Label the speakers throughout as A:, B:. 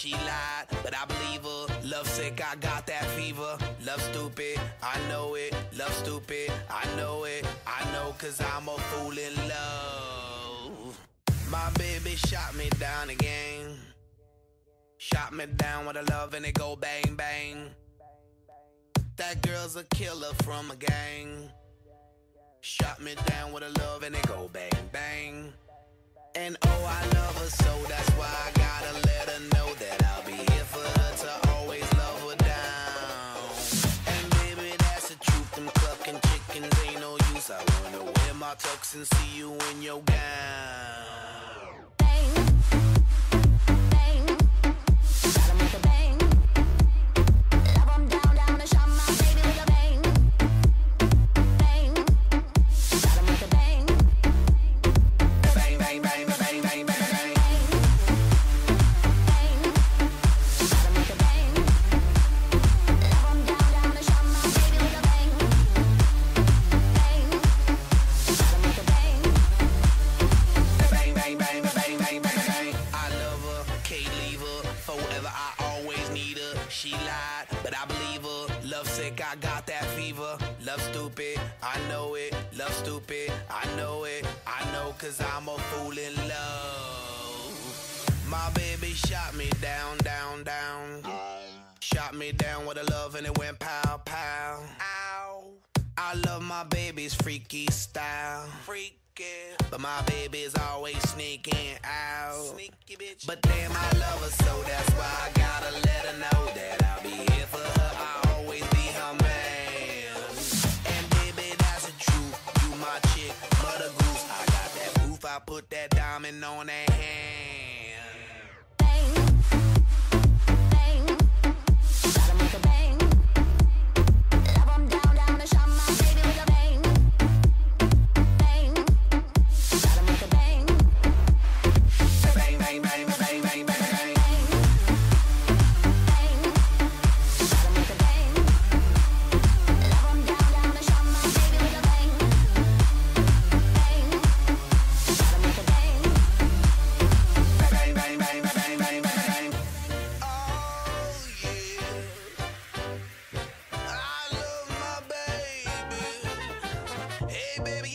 A: She lied, but I believe her. Love sick, I got that fever. Love stupid, I know it. Love stupid, I know it. I know cause I'm a fool in love. My baby shot me down again. Shot me down with a love and it go bang bang. That girl's a killer from a gang. Shot me down with a love and it go bang bang. And oh, I love and see you in your gown. forever, I always need her. She lied, but I believe her. Love sick, I got that fever. Love stupid, I know it. Love stupid, I know it. I know, cause I'm a fool in love. My baby shot me down, down, down. Shot me down with a love and it went pow, pow. Ow. I love my baby's freaky style. Freak sneaking. But my baby's always sneaking out. Sneaky bitch. But damn, I love her, so that's why I got. Hey, baby.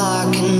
B: dark and